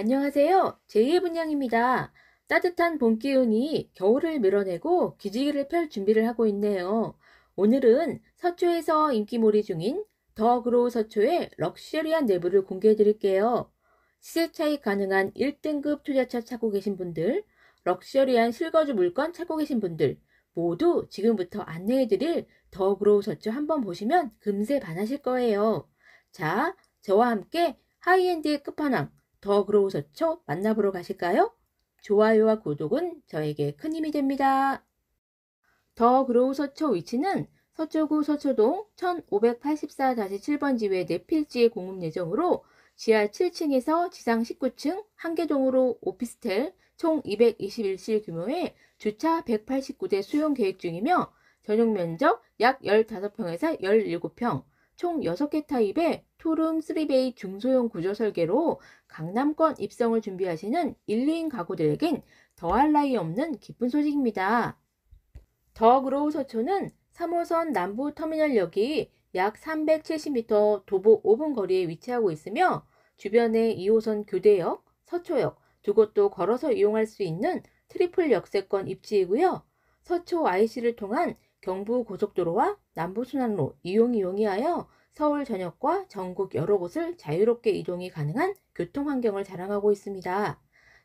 안녕하세요. 제2의 분양입니다. 따뜻한 봄 기운이 겨울을 밀어내고 기지개를 펼 준비를 하고 있네요. 오늘은 서초에서 인기몰이 중인 더 그로우 서초의 럭셔리한 내부를 공개해 드릴게요. 시세 차익 가능한 1등급 투자차 찾고 계신 분들, 럭셔리한 실거주 물건 찾고 계신 분들, 모두 지금부터 안내해 드릴 더 그로우 서초 한번 보시면 금세 반하실 거예요. 자, 저와 함께 high-end의 끝판왕, 더 그로우 서초 만나보러 가실까요? 좋아요와 구독은 저에게 큰 힘이 됩니다. 더 그로우 서초 위치는 서초구 서초동 1584-7번 지 외 네 필지에 공급 예정으로 지하 7층에서 지상 19층 한개동으로 오피스텔 총 221실 규모의 주차 189대 수용 계획 중이며 전용 면적 약 15평에서 17평, 총 6개 타입의 투룸 3베이 중소형 구조 설계로 강남권 입성을 준비하시는 1, 2인 가구들에겐 더할 나위 없는 기쁜 소식입니다. 더 그로우 서초는 3호선 남부 터미널역이 약 370m 도보 5분 거리에 위치하고 있으며 주변에 2호선 교대역, 서초역 두 곳도 걸어서 이용할 수 있는 triple 역세권 입지이고요. 서초 IC를 통한 경부 고속도로와 남부순환로 이용 이 용이하여 서울 전역과 전국 여러 곳을 자유롭게 이동이 가능한 교통 환경을 자랑하고 있습니다.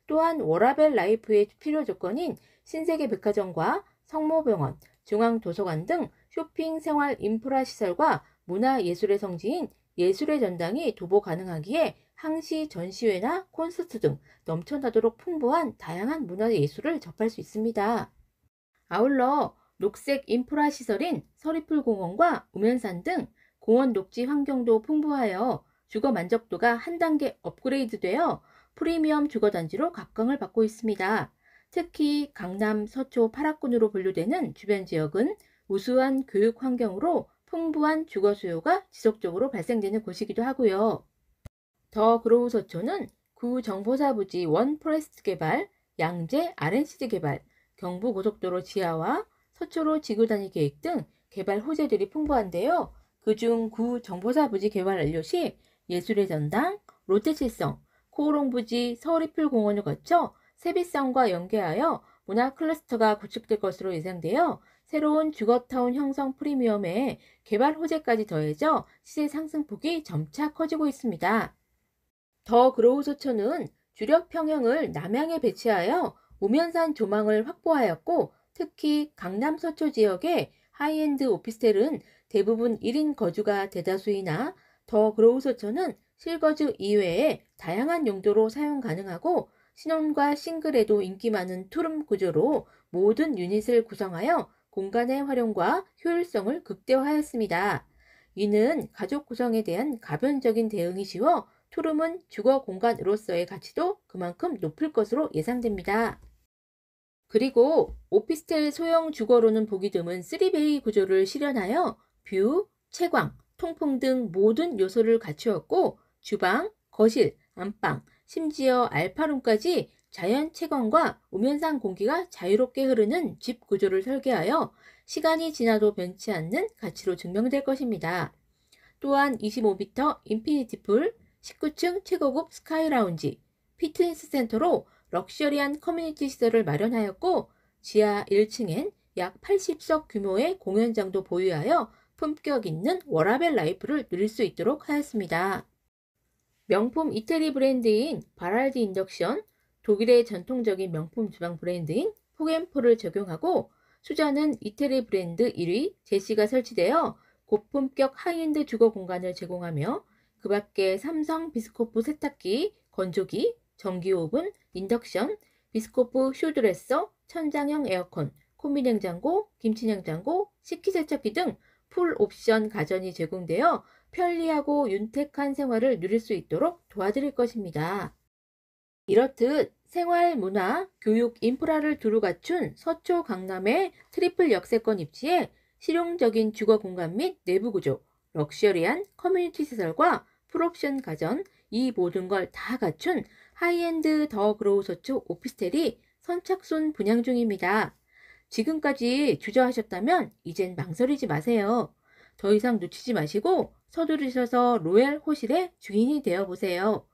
또한 워라밸 라이프의 필요 조건인 신세계 백화점과 성모병원, 중앙도서관 등 쇼핑 생활 인프라 시설과 문화 예술의 성지인 예술의 전당이 도보 가능하기에 항시 전시회나 콘서트 등 넘쳐나도록 풍부한 다양한 문화 예술을 접할 수 있습니다. 아울러 녹색 인프라 시설인 서리풀공원과 우면산 등 공원 녹지 환경도 풍부하여 주거 만족도가 한 단계 업그레이드되어 프리미엄 주거단지로 각광을 받고 있습니다. 특히 강남, 서초, 파락군으로 분류되는 주변 지역은 우수한 교육 환경으로 풍부한 주거 수요가 지속적으로 발생되는 곳이기도 하고요. 더 그로우 서초는 구 정보사 부지 원 포레스트 개발, 양재 R&CD 개발, 경부고속도로 지하화 서초로 지구단위 계획 등 개발 호재들이 풍부한데요. 그중 구 정보사 부지 개발 완료 시 예술의 전당, 롯데칠성, 코오롱 부지 서리풀 공원을 거쳐 세빛섬과 연계하여 문화 클러스터가 구축될 것으로 예상되어 새로운 주거타운 형성 프리미엄에 개발 호재까지 더해져 시세 상승폭이 점차 커지고 있습니다. 더 그로우 서초는 주력 평형을 남향에 배치하여 우면산 조망을 확보하였고 특히 강남 서초 지역의 하이엔드 오피스텔은 대부분 1인 거주가 대다수이나 더 그로우 서초는 실거주 이외에 다양한 용도로 사용 가능하고 신혼과 싱글에도 인기 많은 투룸 구조로 모든 유닛을 구성하여 공간의 활용과 효율성을 극대화하였습니다. 이는 가족 구성에 대한 가변적인 대응이 쉬워 투룸은 주거 공간으로서의 가치도 그만큼 높을 것으로 예상됩니다. 그리고 오피스텔 소형 주거로는 보기 드문 3베이 구조를 실현하여 뷰, 채광, 통풍 등 모든 요소를 갖추었고 주방, 거실, 안방, 심지어 알파룸까지 자연 채광과 우면산 공기가 자유롭게 흐르는 집 구조를 설계하여 시간이 지나도 변치 않는 가치로 증명될 것입니다. 또한 25m 인피니티 풀, 19층 최고급 스카이 라운지, 피트니스 센터로 럭셔리한 커뮤니티 시설을 마련하였고 지하 1층엔 약 80석 규모의 공연장도 보유하여 품격 있는 워라밸 라이프를 누릴 수 있도록 하였습니다. 명품 이태리 브랜드인 바랄디 인덕션, 독일의 전통적인 명품 주방 브랜드인 포겐폴을 적용하고 수전은 이태리 브랜드 1위 제시가 설치되어 고품격 하이엔드 주거 공간을 제공하며 그 밖에 삼성 비스포크 세탁기, 건조기, 전기 오븐, 인덕션, 비스포크 슈드레서, 천장형 에어컨, 콤비냉장고, 김치냉장고, 식기세척기 등 풀 옵션 가전이 제공되어 편리하고 윤택한 생활을 누릴 수 있도록 도와드릴 것입니다. 이렇듯 생활, 문화, 교육, 인프라를 두루 갖춘 서초 강남의 트리플 역세권 입지에 실용적인 주거 공간 및 내부 구조, 럭셔리한 커뮤니티 시설과 풀옵션 가전, 이 모든 걸 다 갖춘 하이엔드 더 그로우 서초 오피스텔이 선착순 분양 중입니다. 지금까지 주저하셨다면 이젠 망설이지 마세요. 더 이상 놓치지 마시고 서두르셔서 로얄 호실의 주인이 되어 보세요.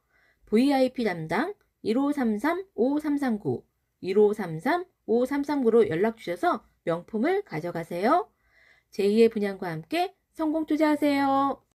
VIP 담당, 1533-5339, 1533-5339로 연락 주셔서 명품을 가져가세요. 제2의 분양과 함께 성공 투자하세요.